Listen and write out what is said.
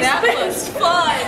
that was fun.